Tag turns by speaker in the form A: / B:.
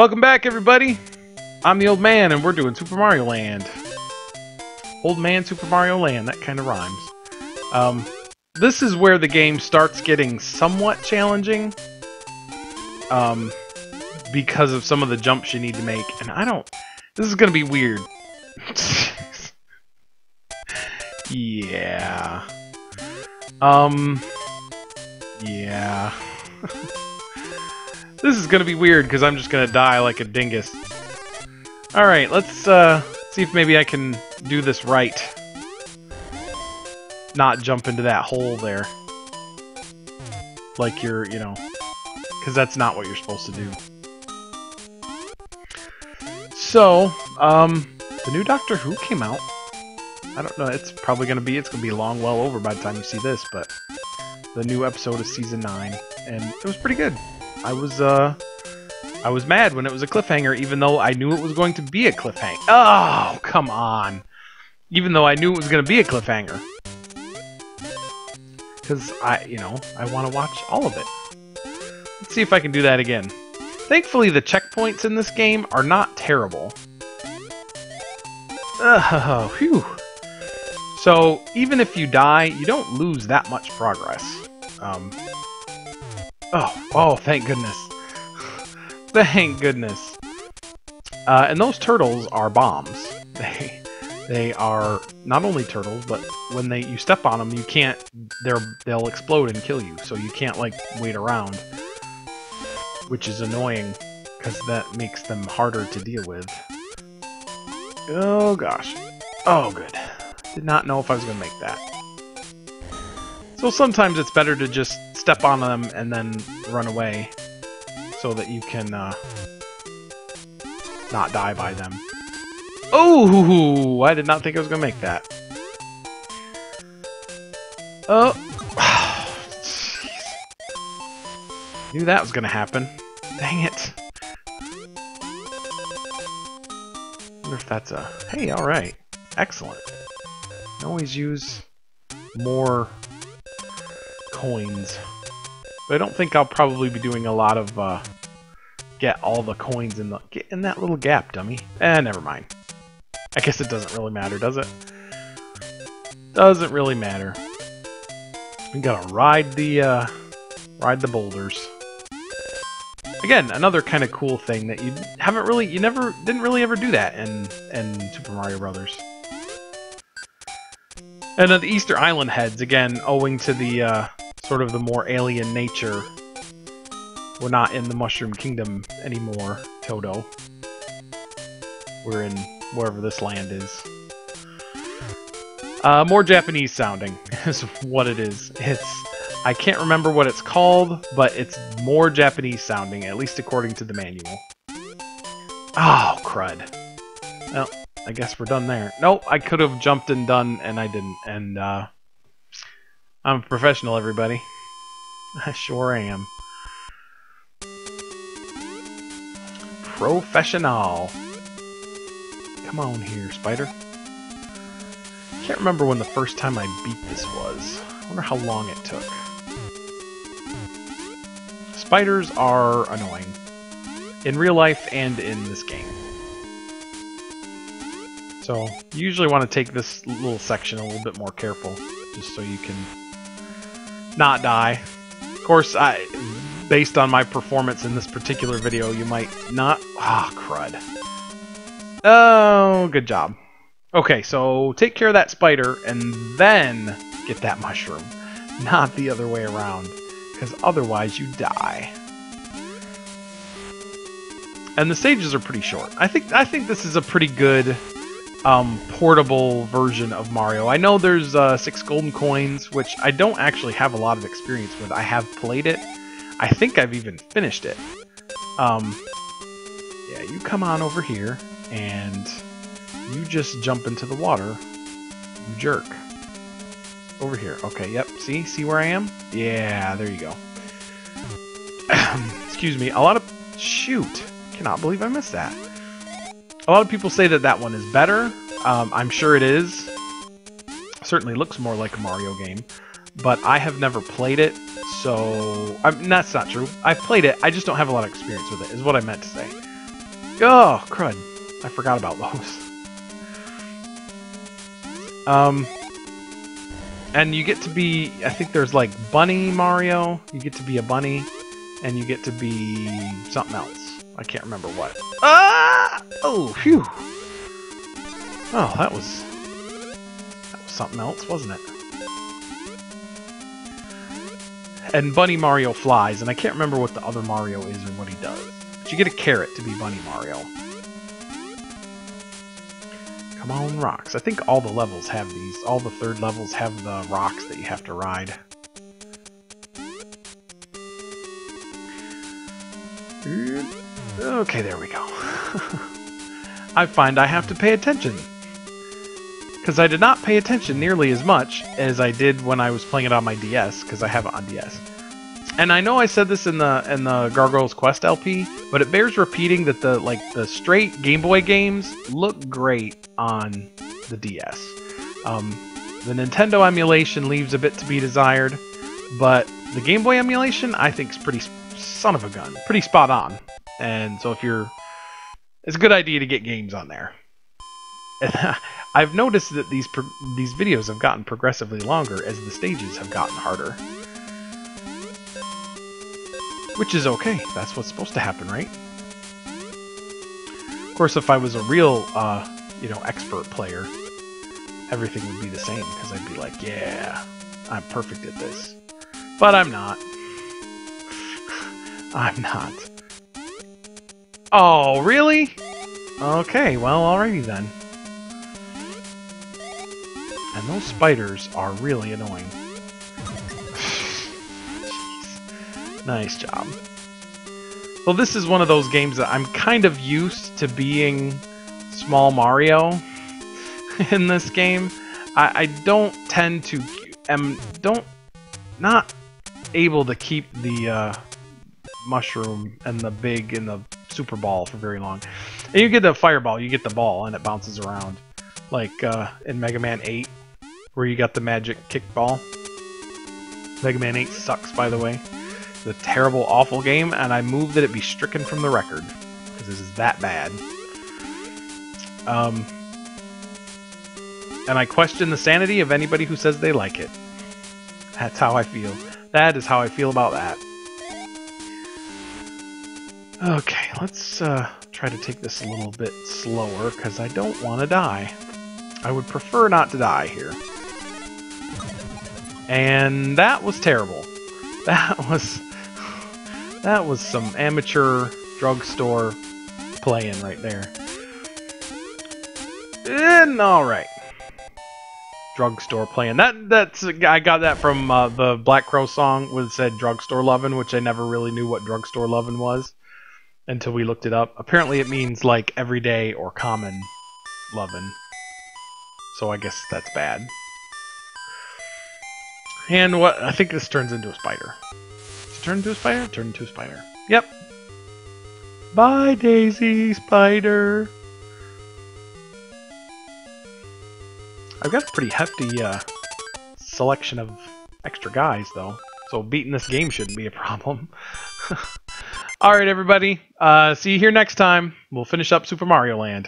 A: Welcome back, everybody. I'm the old man, and we're doing Super Mario Land. Old man Super Mario Land, that kind of rhymes. Um, this is where the game starts getting somewhat challenging. Um, because of some of the jumps you need to make, and I don't... This is gonna be weird. yeah. Um... Yeah. this is gonna be weird because I'm just gonna die like a dingus. Alright, let's uh, see if maybe I can do this right. Not jump into that hole there. Like you're, you know, because that's not what you're supposed to do. So, um, the new Doctor Who came out. I don't know, it's probably going to be, it's going to be long well over by the time you see this, but the new episode of Season 9, and it was pretty good. I was, uh, I was mad when it was a cliffhanger, even though I knew it was going to be a cliffhanger. Oh, come on. Even though I knew it was going to be a cliffhanger. Because I, you know, I want to watch all of it. Let's see if I can do that again. Thankfully, the checkpoints in this game are not terrible. Oh, whew. So, even if you die, you don't lose that much progress. Um, oh, oh, thank goodness. thank goodness. Uh, and those turtles are bombs. They, they are not only turtles, but when they you step on them, you can't. They're they'll explode and kill you. So you can't like wait around which is annoying because that makes them harder to deal with. Oh gosh. Oh good. Did not know if I was going to make that. So sometimes it's better to just step on them and then run away so that you can uh, not die by them. Oh, I did not think I was going to make that. Oh. Knew that was going to happen. Dang it. wonder if that's a... Hey, alright. Excellent. Always use more coins. But I don't think I'll probably be doing a lot of, uh, get all the coins in the... Get in that little gap, dummy. Eh, never mind. I guess it doesn't really matter, does it? Doesn't really matter. We gotta ride the, uh, ride the boulders. Again, another kind of cool thing that you haven't really, you never, didn't really ever do that in, in Super Mario Brothers. And then the Easter Island heads, again, owing to the, uh, sort of the more alien nature, we're not in the Mushroom Kingdom anymore, Toto. We're in wherever this land is. Uh, more Japanese sounding is what it is. It's I can't remember what it's called, but it's more Japanese sounding, at least according to the manual. Oh, crud. Well, I guess we're done there. Nope, I could have jumped and done, and I didn't. And, uh, I'm a professional, everybody. I sure am. Professional. Come on here, Spider. Can't remember when the first time I beat this was. I wonder how long it took. Spiders are annoying. In real life and in this game. So, you usually want to take this little section a little bit more careful, just so you can not die. Of course, I, based on my performance in this particular video, you might not... Ah, crud. Oh, good job. Okay, so take care of that spider, and then get that mushroom. Not the other way around because otherwise you die. And the stages are pretty short. I think I think this is a pretty good um, portable version of Mario. I know there's uh, six golden coins, which I don't actually have a lot of experience with. I have played it. I think I've even finished it. Um, yeah, you come on over here, and you just jump into the water, you jerk. Over here. Okay, yep. See? See where I am? Yeah, there you go. Excuse me. A lot of... Shoot. Cannot believe I missed that. A lot of people say that that one is better. Um, I'm sure it is. Certainly looks more like a Mario game. But I have never played it, so... I mean, that's not true. I've played it, I just don't have a lot of experience with it, is what I meant to say. Oh, crud. I forgot about those. Um, and you get to be, I think there's like Bunny Mario. You get to be a bunny, and you get to be something else. I can't remember what. Ah! Oh, phew. Oh, that was that was something else, wasn't it? And Bunny Mario flies, and I can't remember what the other Mario is or what he does. But you get a carrot to be Bunny Mario. Come on, rocks. I think all the levels have these. All the third levels have the rocks that you have to ride. Okay, there we go. I find I have to pay attention. Because I did not pay attention nearly as much as I did when I was playing it on my DS, because I have it on DS. And I know I said this in the in the Gargoyles Quest LP, but it bears repeating that the like the straight Game Boy games look great on the DS. Um, the Nintendo emulation leaves a bit to be desired, but the Game Boy emulation I think is pretty son of a gun, pretty spot on. And so if you're, it's a good idea to get games on there. I've noticed that these these videos have gotten progressively longer as the stages have gotten harder. Which is okay. That's what's supposed to happen, right? Of course, if I was a real, uh, you know, expert player, everything would be the same, because I'd be like, yeah, I'm perfect at this. But I'm not. I'm not. Oh, really? Okay, well, alrighty then. And those spiders are really annoying. Nice job. Well, this is one of those games that I'm kind of used to being small Mario in this game. I, I don't tend to am don't not able to keep the uh, mushroom and the big and the super ball for very long. And you get the fireball, you get the ball, and it bounces around, like uh, in Mega Man 8, where you got the magic kickball. Mega Man 8 sucks, by the way a terrible, awful game, and I move that it be stricken from the record. Because this is that bad. Um, and I question the sanity of anybody who says they like it. That's how I feel. That is how I feel about that. Okay, let's uh, try to take this a little bit slower, because I don't want to die. I would prefer not to die here. And that was terrible. That was that was some amateur drugstore playing right there. And alright. Drugstore playing. That that's I got that from uh, the Black Crow song it said drugstore lovin', which I never really knew what drugstore lovin' was until we looked it up. Apparently it means like everyday or common lovin'. So I guess that's bad. And what I think this turns into a spider turn into a spider? Turn into a spider. Yep. Bye, Daisy Spider. I've got a pretty hefty uh, selection of extra guys, though. So beating this game shouldn't be a problem. Alright, everybody. Uh, see you here next time. We'll finish up Super Mario Land.